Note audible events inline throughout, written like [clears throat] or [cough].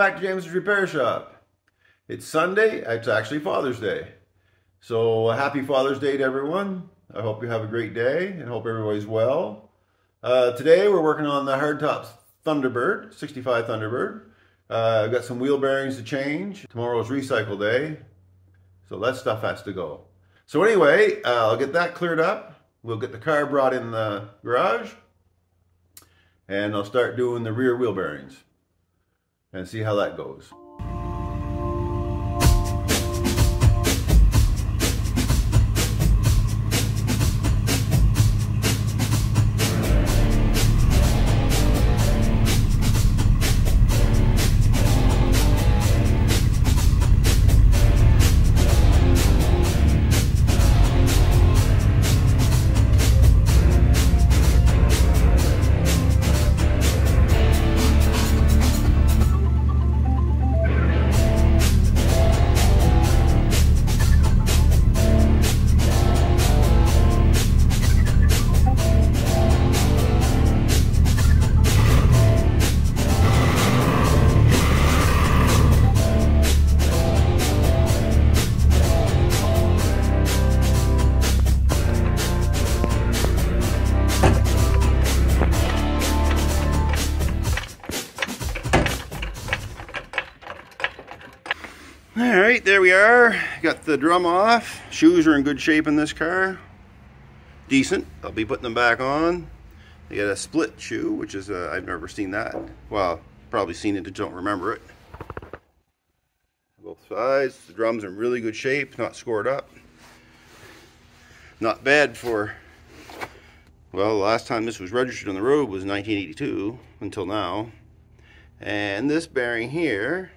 Back to Jamieson's Repair Shop. It's Sunday, it's actually Father's Day. So happy Father's Day to everyone. I hope you have a great day and hope everybody's well. Uh, today we're working on the Hardtops Thunderbird, 65 Thunderbird. Uh, I've got some wheel bearings to change. Tomorrow's recycle day, so that stuff has to go. So anyway, uh, I'll get that cleared up. We'll get the car brought in the garage and I'll start doing the rear wheel bearings and see how that goes. Right, there we are. Got the drum off. Shoes are in good shape in this car. Decent. I'll be putting them back on. They got a split shoe, which is, uh, I've never seen that. Well, probably seen it, just don't remember it. Both sides. The drum's in really good shape, not scored up. Not bad for, well, the last time this was registered on the road was 1982 until now. And this bearing here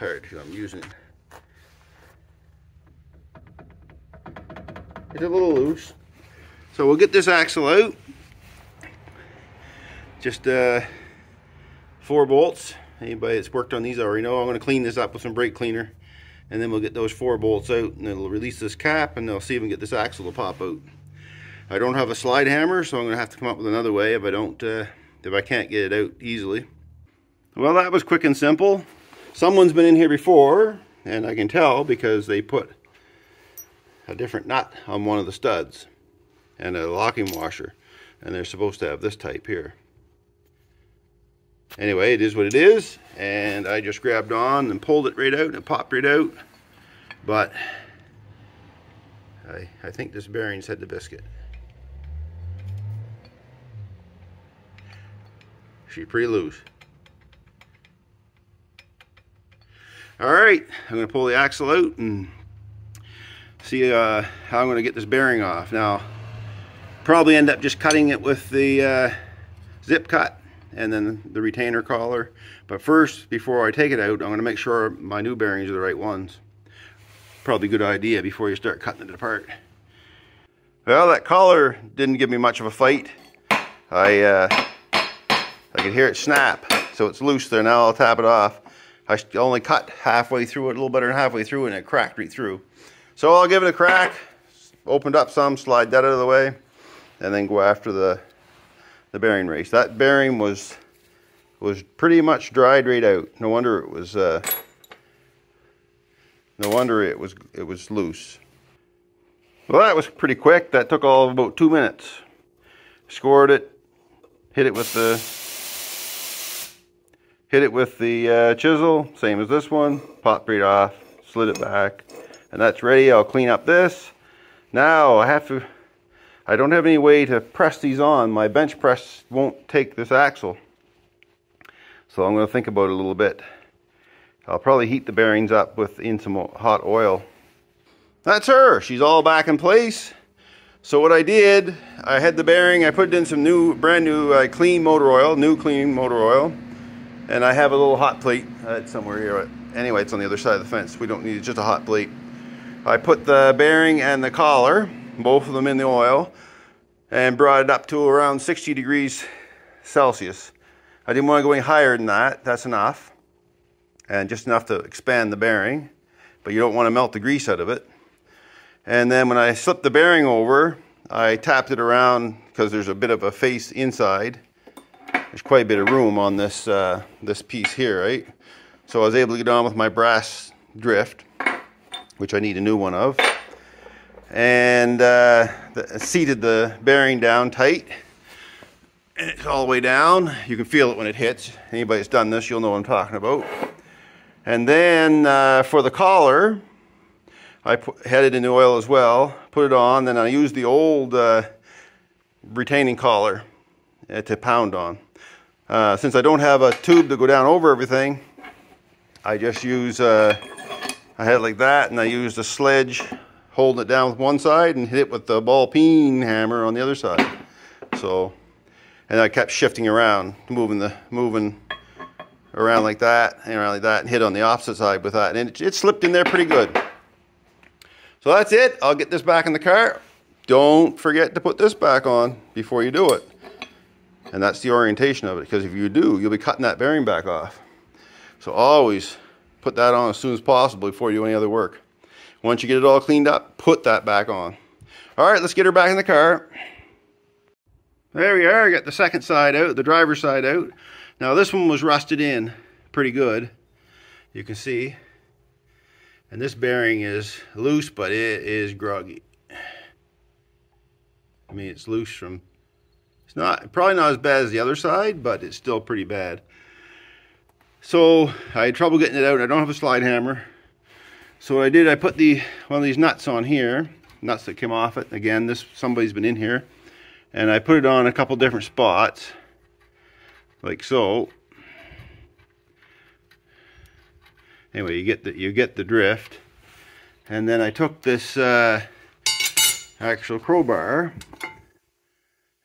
hard because I'm using. It's a little loose. So we'll get this axle out. Just uh, four bolts. Anybody that's worked on these already know I'm going to clean this up with some brake cleaner. And then we'll get those four bolts out and it'll release this cap and they'll see if we can get this axle to pop out. I don't have a slide hammer so I'm going to have to come up with another way if I don't, uh, if I can't get it out easily. Well that was quick and simple. Someone's been in here before, and I can tell because they put a different nut on one of the studs and a locking washer. And they're supposed to have this type here. Anyway, it is what it is. And I just grabbed on and pulled it right out and it popped right out. But I, I think this bearing's had the biscuit. She's pretty loose. All right, I'm gonna pull the axle out and see uh, how I'm gonna get this bearing off. Now, probably end up just cutting it with the uh, zip cut and then the retainer collar. But first, before I take it out, I'm gonna make sure my new bearings are the right ones. Probably a good idea before you start cutting it apart. Well, that collar didn't give me much of a fight. I, uh, I could hear it snap, so it's loose there. Now I'll tap it off. I only cut halfway through it, a little better than halfway through, and it cracked right through. So I'll give it a crack, opened up some, slide that out of the way, and then go after the the bearing race. That bearing was was pretty much dried right out. No wonder it was uh, no wonder it was it was loose. Well, that was pretty quick. That took all about two minutes. Scored it, hit it with the hit it with the uh, chisel, same as this one, popped right off, slid it back, and that's ready. I'll clean up this. Now I have to, I don't have any way to press these on. My bench press won't take this axle. So I'm going to think about it a little bit. I'll probably heat the bearings up with in some hot oil. That's her. She's all back in place. So what I did, I had the bearing, I put in some new, brand new uh, clean motor oil, new clean motor oil. And I have a little hot plate uh, somewhere here. Anyway, it's on the other side of the fence. We don't need it, just a hot plate. I put the bearing and the collar, both of them in the oil, and brought it up to around 60 degrees Celsius. I didn't want to go any higher than that. That's enough. And just enough to expand the bearing. But you don't want to melt the grease out of it. And then when I slipped the bearing over, I tapped it around because there's a bit of a face inside there's quite a bit of room on this uh, this piece here, right? So I was able to get on with my brass drift, which I need a new one of, and uh, the, seated the bearing down tight. And it's all the way down. You can feel it when it hits. Anybody that's done this, you'll know what I'm talking about. And then uh, for the collar, I put, had it in the oil as well, put it on, then I used the old uh, retaining collar to pound on. Uh, since I don't have a tube to go down over everything, I just use, uh, I had it like that, and I used a sledge holding it down with one side and hit it with the ball peen hammer on the other side. So, and I kept shifting around, moving the, moving around like that, and around like that, and hit on the opposite side with that, and it, it slipped in there pretty good. So that's it. I'll get this back in the car. Don't forget to put this back on before you do it. And that's the orientation of it, because if you do, you'll be cutting that bearing back off. So always put that on as soon as possible before you do any other work. Once you get it all cleaned up, put that back on. All right, let's get her back in the car. There we are, got the second side out, the driver's side out. Now this one was rusted in pretty good, you can see. And this bearing is loose, but it is groggy. I mean, it's loose from, it's not, probably not as bad as the other side, but it's still pretty bad. So I had trouble getting it out. I don't have a slide hammer. So what I did, I put the one of these nuts on here, nuts that came off it. Again, this somebody's been in here. And I put it on a couple different spots, like so. Anyway, you get the you get the drift. And then I took this uh, actual crowbar,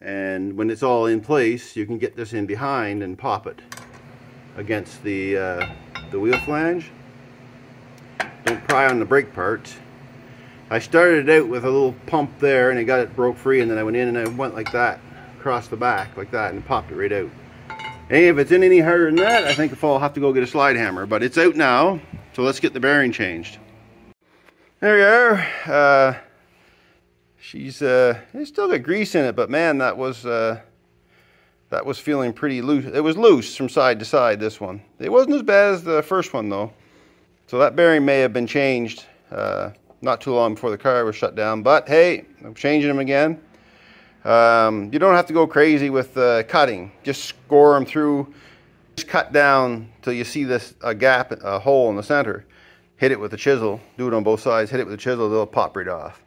and when it's all in place, you can get this in behind and pop it against the, uh, the wheel flange. Don't pry on the brake parts. I started it out with a little pump there and it got it broke free and then I went in and I went like that across the back like that and popped it right out. And if it's in any harder than that, I think I'll have to go get a slide hammer. But it's out now, so let's get the bearing changed. There we are. Uh, she's uh, it's still got grease in it, but man, that was uh, that was feeling pretty loose. It was loose from side to side, this one. It wasn't as bad as the first one, though. So that bearing may have been changed uh, not too long before the car was shut down. But hey, I'm changing them again. Um, you don't have to go crazy with uh, cutting. Just score them through. Just cut down till you see this a gap, a hole in the center. Hit it with a chisel. Do it on both sides. Hit it with a chisel. They'll pop right off.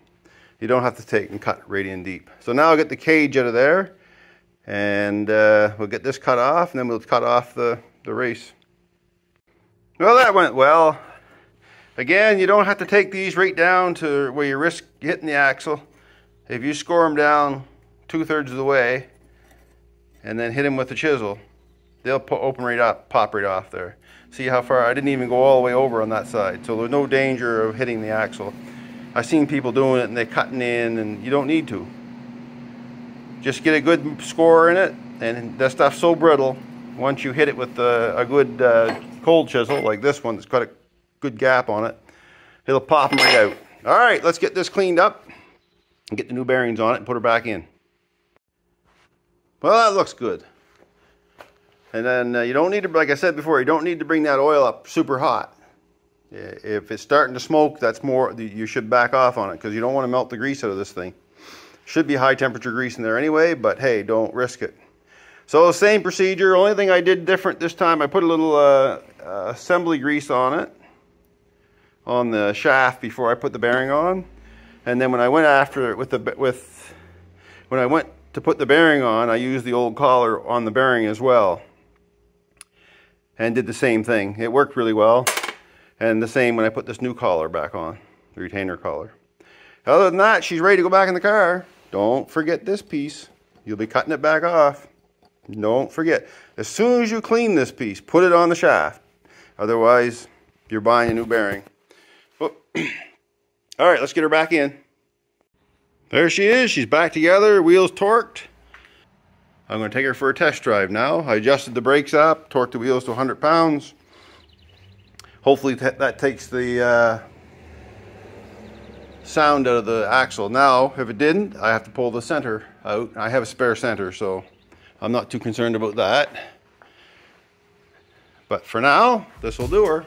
You don't have to take and cut in deep. So now I'll get the cage out of there and uh, we'll get this cut off and then we'll cut off the, the race. Well, that went well. Again, you don't have to take these right down to where you risk hitting the axle. If you score them down two-thirds of the way and then hit them with the chisel, they'll open right up, pop right off there. See how far, I didn't even go all the way over on that side, so there's no danger of hitting the axle. I've seen people doing it and they're cutting in and you don't need to. Just get a good score in it and that stuff's so brittle once you hit it with a, a good uh, cold chisel like this one that's got a good gap on it it'll pop right out. All right let's get this cleaned up and get the new bearings on it and put her back in. Well that looks good. And then uh, you don't need to like I said before you don't need to bring that oil up super hot if it's starting to smoke that's more you should back off on it because you don't want to melt the grease out of this thing should be high temperature grease in there anyway, but hey, don't risk it. So same procedure, only thing I did different this time, I put a little uh, uh, assembly grease on it, on the shaft before I put the bearing on. And then when I went after it with the, with, when I went to put the bearing on, I used the old collar on the bearing as well. And did the same thing. It worked really well. And the same when I put this new collar back on, the retainer collar. Other than that, she's ready to go back in the car. Don't forget this piece. You'll be cutting it back off. Don't forget. As soon as you clean this piece, put it on the shaft. Otherwise, you're buying a new bearing. [clears throat] All right, let's get her back in. There she is. She's back together. Wheels torqued. I'm going to take her for a test drive now. I adjusted the brakes up, torqued the wheels to 100 pounds. Hopefully that takes the uh, sound out of the axle. Now, if it didn't, I have to pull the center out. I have a spare center, so I'm not too concerned about that. But for now, this will do her.